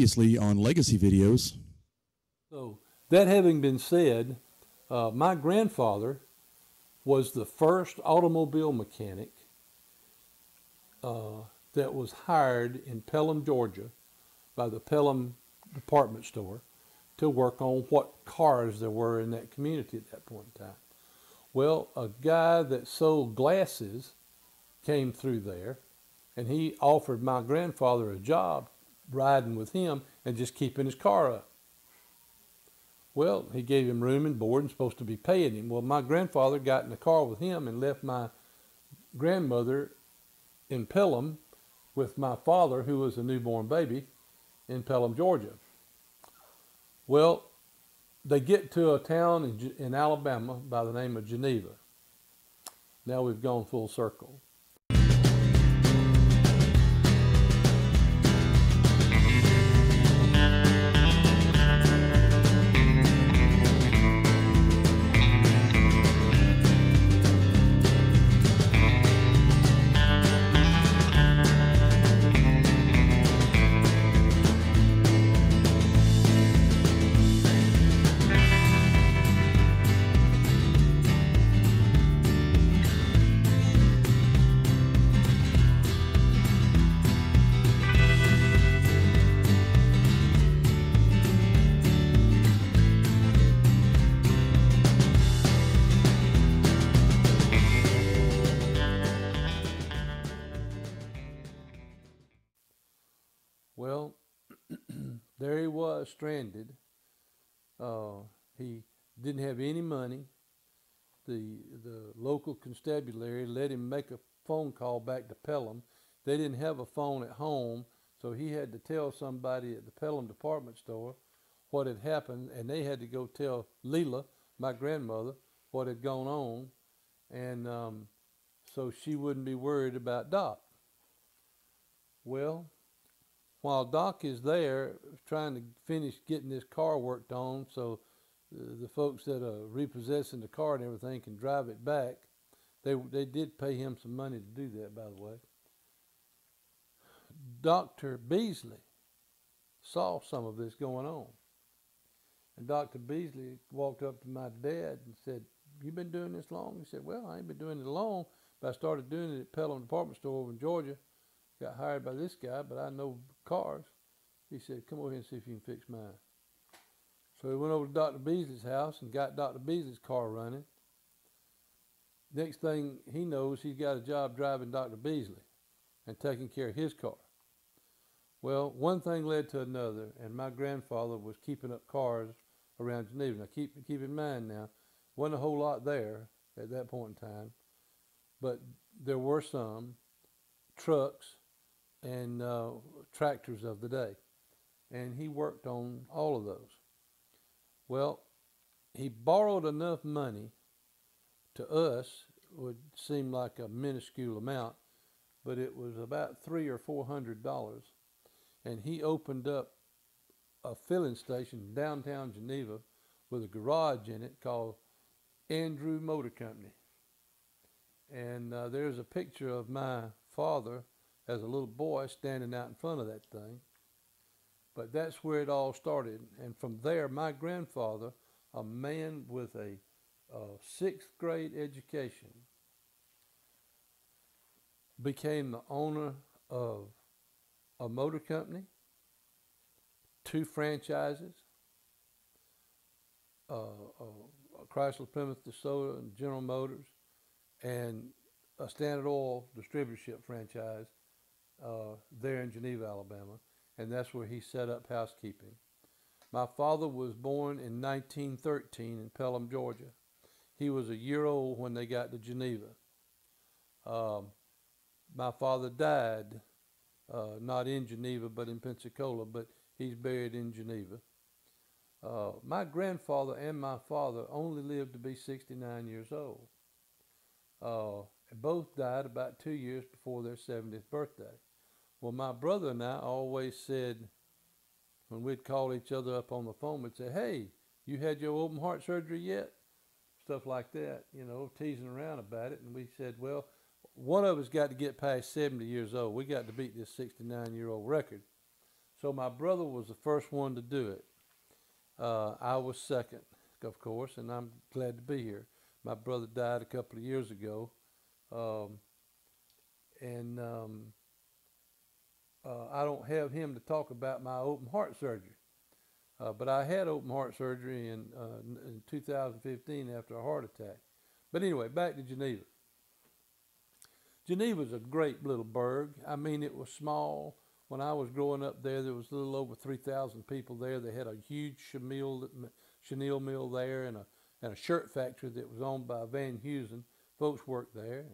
Previously on Legacy Videos. So, that having been said, uh, my grandfather was the first automobile mechanic uh, that was hired in Pelham, Georgia, by the Pelham department store to work on what cars there were in that community at that point in time. Well, a guy that sold glasses came through there, and he offered my grandfather a job riding with him and just keeping his car up. Well, he gave him room and board and supposed to be paying him. Well, my grandfather got in the car with him and left my grandmother in Pelham with my father, who was a newborn baby, in Pelham, Georgia. Well, they get to a town in, in Alabama by the name of Geneva. Now we've gone full circle. Was stranded. Uh, he didn't have any money. The the local constabulary let him make a phone call back to Pelham. They didn't have a phone at home, so he had to tell somebody at the Pelham department store what had happened, and they had to go tell Leela, my grandmother, what had gone on, and um, so she wouldn't be worried about Doc. Well, while Doc is there trying to finish getting this car worked on so the, the folks that are repossessing the car and everything can drive it back, they, they did pay him some money to do that, by the way. Dr. Beasley saw some of this going on. And Dr. Beasley walked up to my dad and said, You been doing this long? He said, Well, I ain't been doing it long, but I started doing it at Pelham Department Store over in Georgia got hired by this guy, but I know cars. He said, come over here and see if you can fix mine. So he went over to Dr. Beasley's house and got Dr. Beasley's car running. Next thing he knows, he's got a job driving Dr. Beasley and taking care of his car. Well, one thing led to another, and my grandfather was keeping up cars around Geneva. Now, keep, keep in mind now, wasn't a whole lot there at that point in time, but there were some trucks, and uh, tractors of the day. And he worked on all of those. Well, he borrowed enough money to us, would seem like a minuscule amount, but it was about three or four hundred dollars. And he opened up a filling station downtown Geneva with a garage in it called Andrew Motor Company. And uh, there's a picture of my father as a little boy standing out in front of that thing. But that's where it all started. And from there, my grandfather, a man with a, a sixth grade education, became the owner of a motor company, two franchises, uh, uh, Chrysler, Plymouth, DeSoto, and General Motors, and a Standard Oil distributorship franchise, uh, there in Geneva, Alabama, and that's where he set up housekeeping. My father was born in 1913 in Pelham, Georgia. He was a year old when they got to Geneva. Um, my father died, uh, not in Geneva, but in Pensacola, but he's buried in Geneva. Uh, my grandfather and my father only lived to be 69 years old. Uh, both died about two years before their 70th birthday. Well, my brother and I always said, when we'd call each other up on the phone, we'd say, hey, you had your open heart surgery yet? Stuff like that, you know, teasing around about it. And we said, well, one of us got to get past 70 years old. We got to beat this 69 year old record. So my brother was the first one to do it. Uh, I was second, of course, and I'm glad to be here. My brother died a couple of years ago, um, and um, uh, I don't have him to talk about my open heart surgery. Uh, but I had open heart surgery in, uh, in 2015 after a heart attack. But anyway, back to Geneva. Geneva's a great little burg. I mean, it was small. When I was growing up there, there was a little over 3,000 people there. They had a huge chenille, chenille mill there and a, and a shirt factory that was owned by Van Heusen. Folks worked there.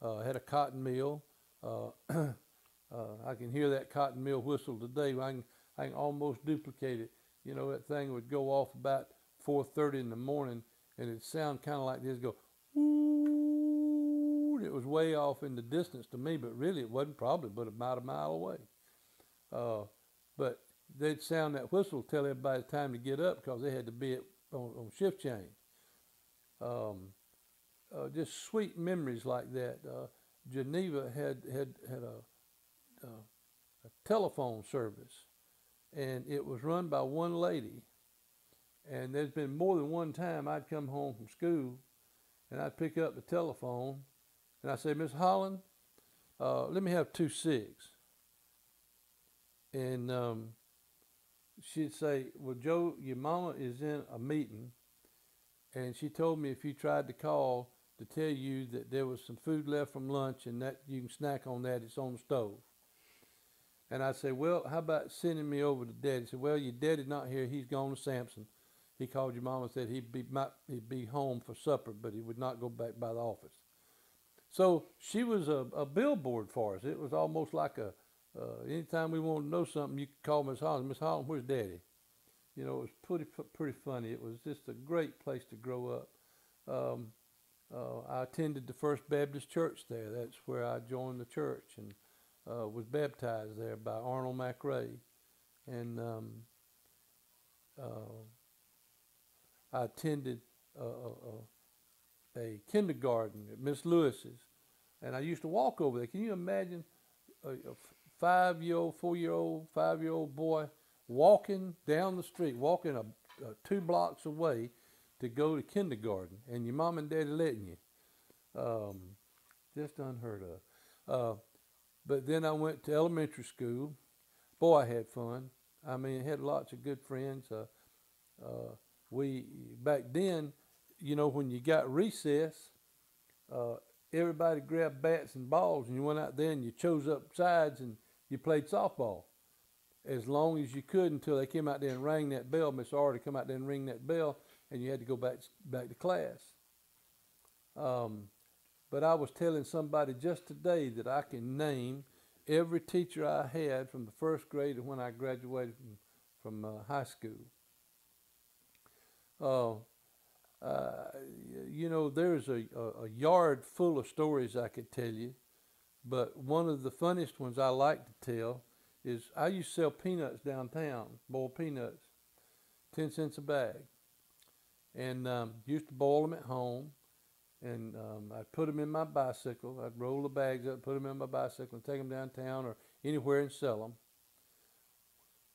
Uh, had a cotton mill. Uh, uh, can hear that cotton mill whistle today. I can, I can almost duplicate it. You know, that thing would go off about 4.30 in the morning and it'd sound kind of like this, go, Ooh, it was way off in the distance to me, but really it wasn't probably but about a mile away. Uh, but they'd sound that whistle, tell everybody the time to get up because they had to be on, on shift change. Um, uh, just sweet memories like that. Uh, Geneva had had had a, uh, a telephone service, and it was run by one lady. And there's been more than one time I'd come home from school and I'd pick up the telephone and I'd say, Miss Holland, uh, let me have two cigs. And um, she'd say, Well, Joe, your mama is in a meeting. And she told me if you tried to call to tell you that there was some food left from lunch and that you can snack on that, it's on the stove. And I said, Well, how about sending me over to daddy? He said, Well, your daddy's not here. He's gone to Samson he called your mom and said he'd be might, he'd be home for supper, but he would not go back by the office. So she was a, a billboard for us. It was almost like a uh, anytime we wanted to know something, you could call Miss Holland. Miss Holland, where's Daddy? You know, it was pretty pretty funny. It was just a great place to grow up. Um, uh, I attended the First Baptist Church there. That's where I joined the church and uh, was baptized there by Arnold McRae. And um, uh, I attended a, a, a kindergarten at Miss Lewis's, and I used to walk over there. Can you imagine a, a five-year-old, four-year-old, five-year-old boy walking down the street, walking a, two blocks away to go to kindergarten, and your mom and daddy letting you? Um, just unheard of. Uh, but then I went to elementary school. Boy, I had fun. I mean, I had lots of good friends. Uh, uh, we back then, you know, when you got recess, uh, everybody grabbed bats and balls, and you went out there and you chose up sides and you played softball as long as you could until they came out there and rang that bell. Miss Artie come out there and ring that bell, and you had to go back back to class. Um, but I was telling somebody just today that I can name every teacher I had from the first grade to when I graduated from, from uh, high school. Uh, uh, you know, there's a, a, yard full of stories I could tell you, but one of the funniest ones I like to tell is I used to sell peanuts downtown, boiled peanuts, 10 cents a bag. And um, used to boil them at home. And um, I'd put them in my bicycle. I'd roll the bags up, put them in my bicycle, and take them downtown or anywhere and sell them.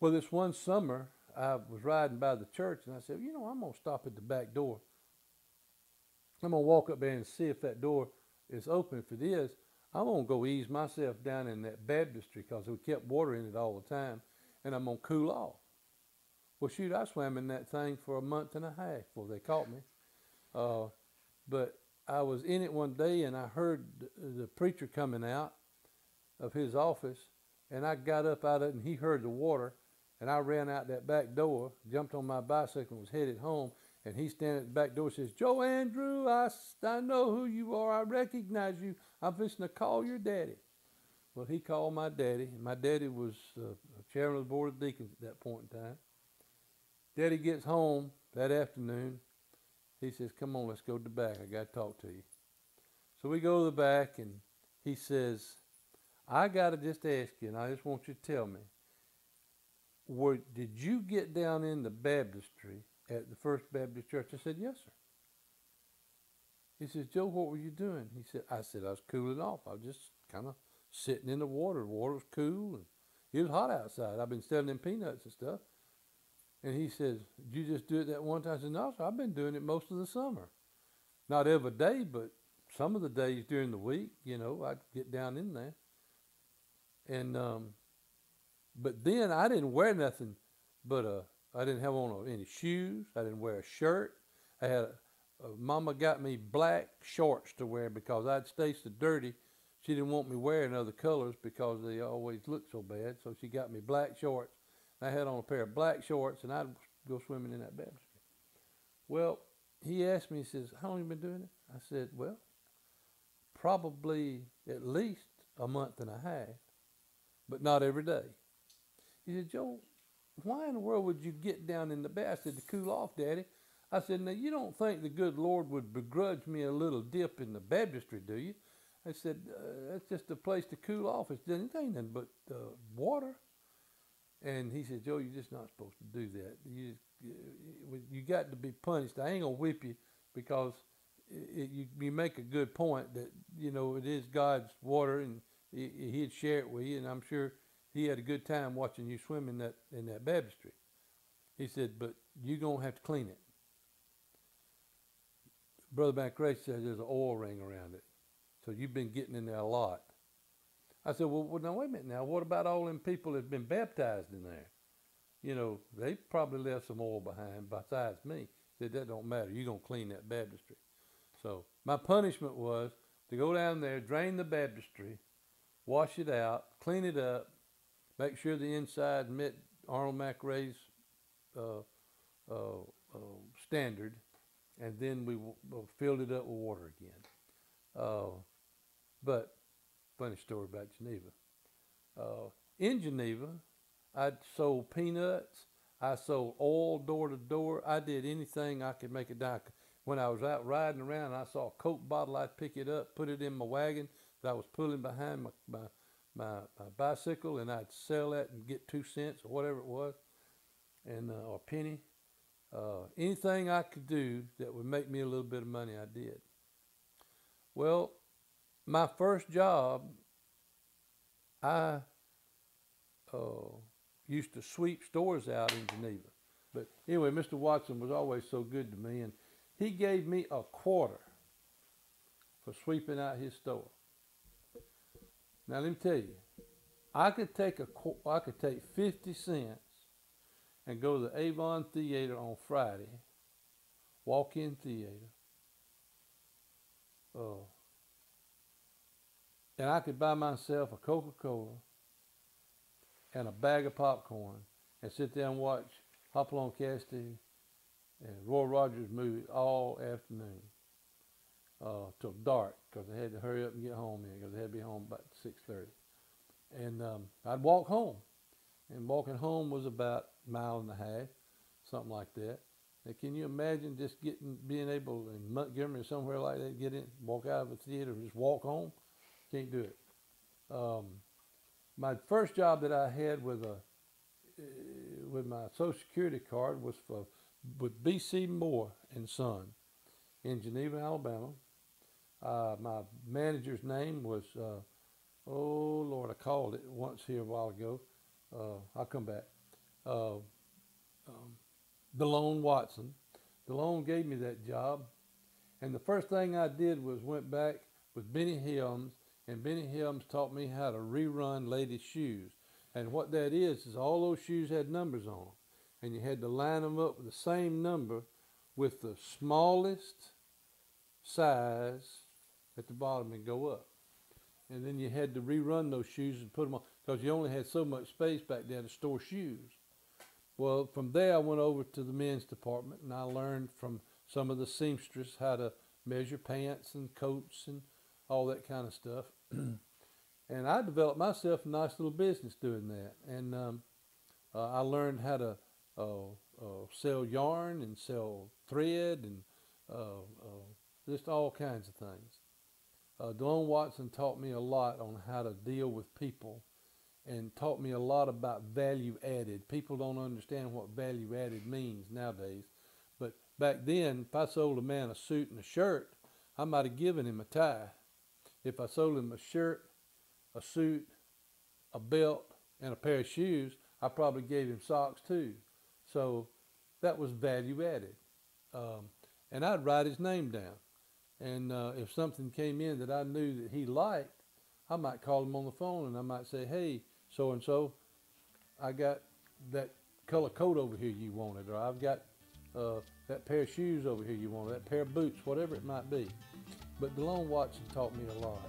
Well, this one summer, I was riding by the church and I said, you know, I'm going to stop at the back door. I'm going to walk up there and see if that door is open. If it is, I'm going to go ease myself down in that baptistry because we kept water in it all the time and I'm going to cool off. Well, shoot, I swam in that thing for a month and a half before they caught me. Uh, but I was in it one day and I heard the preacher coming out of his office and I got up out of it and he heard the water and I ran out that back door, jumped on my bicycle, and was headed home. And he standing at the back door says, Joe Andrew, I, I know who you are. I recognize you. I'm fixing to call your daddy. Well, he called my daddy, and my daddy was uh, chairman of the board of deacons at that point in time. Daddy gets home that afternoon. He says, Come on, let's go to the back. I got to talk to you. So we go to the back, and he says, I got to just ask you, and I just want you to tell me were, did you get down in the baptistry at the First Baptist Church? I said, yes, sir. He says, Joe, what were you doing? He said, I said, I was cooling off. I was just kind of sitting in the water. The water was cool. And It was hot outside. I've been selling them peanuts and stuff. And he says, Did you just do it that one time? I said, No, sir, I've been doing it most of the summer. Not every day, but some of the days during the week, you know, I'd get down in there. And, um, but then I didn't wear nothing but a, I didn't have on any shoes. I didn't wear a shirt. I had, a, a, mama got me black shorts to wear because I'd stay so dirty. She didn't want me wearing other colors because they always looked so bad. So she got me black shorts. I had on a pair of black shorts and I'd go swimming in that baptistry. Well, he asked me, he says, how long you been doing it? I said, well, probably at least a month and a half, but not every day. He said, Joe, why in the world would you get down in the bath? I said, to cool off, Daddy. I said, now you don't think the good Lord would begrudge me a little dip in the baptistry, do you? I said, uh, that's just a place to cool off. It's nothing but uh, water. And he said, Joe, you're just not supposed to do that. You, you, got to be punished. I ain't gonna whip you because it, you, you make a good point that you know it is God's water, and he, he'd share it with you. And I'm sure he had a good time watching you swim in that in that baptistry. He said, but you're gonna have to clean it. Brother McRae says there's an oil ring around it, so you've been getting in there a lot. I said, well, well, now wait a minute. Now, what about all them people that've been baptized in there? You know, they probably left some oil behind besides me. Said that don't matter. You're gonna clean that baptistry. So my punishment was to go down there, drain the baptistry, wash it out, clean it up, make sure the inside met Arnold McRae's uh, uh, uh, standard, and then we filled it up with water again. Uh, but funny story about Geneva. Uh, in Geneva, I sold peanuts. I sold oil door to door. I did anything I could make a dime. When I was out riding around, I saw a Coke bottle. I'd pick it up, put it in my wagon that I was pulling behind my, my, my, my bicycle, and I'd sell that and get two cents or whatever it was, and uh, or a penny. Uh, anything I could do that would make me a little bit of money, I did. Well, my first job, I uh, used to sweep stores out in Geneva. But anyway, Mr. Watson was always so good to me, and he gave me a quarter for sweeping out his store. Now let me tell you, I could take a I could take fifty cents and go to the Avon Theater on Friday, walk-in theater, uh, and I could buy myself a Coca-Cola and a bag of popcorn and sit there and watch Hopalong Cassidy and Roy Rogers movie all afternoon uh, till dark because I had to hurry up and get home because I had to be home about 6.30. And um, I'd walk home. And walking home was about a mile and a half, something like that. Now, can you imagine just getting, being able in Montgomery or somewhere like that, get in, walk out of a theater and just walk home? Can't do it. Um, my first job that I had with a uh, with my Social Security card was for with B.C. Moore and Son in Geneva, Alabama. Uh, my manager's name was, uh, oh Lord, I called it once here a while ago. Uh, I'll come back. Uh, um, DeLone Watson. DeLone gave me that job. And the first thing I did was went back with Benny Helms, and Benny Helms taught me how to rerun ladies' shoes. And what that is, is all those shoes had numbers on them and you had to line them up with the same number with the smallest size at the bottom and go up. And then you had to rerun those shoes and put them on because you only had so much space back there to store shoes. Well, from there I went over to the men's department and I learned from some of the seamstresses how to measure pants and coats and all that kind of stuff. and I developed myself a nice little business doing that. And um, uh, I learned how to uh, uh, sell yarn and sell thread and uh, just all kinds of things. Uh, DeLone Watson taught me a lot on how to deal with people and taught me a lot about value added. People don't understand what value added means nowadays. But back then, if I sold a man a suit and a shirt, I might have given him a tie. If I sold him a shirt, a suit, a belt, and a pair of shoes, I probably gave him socks too. So that was value added. Um, and I'd write his name down. And uh, if something came in that I knew that he liked, I might call him on the phone and I might say, hey, so and so, I got that color coat over here you wanted, or I've got uh, that pair of shoes over here you wanted, that pair of boots, whatever it might be. But DeLone Watson taught me a lot.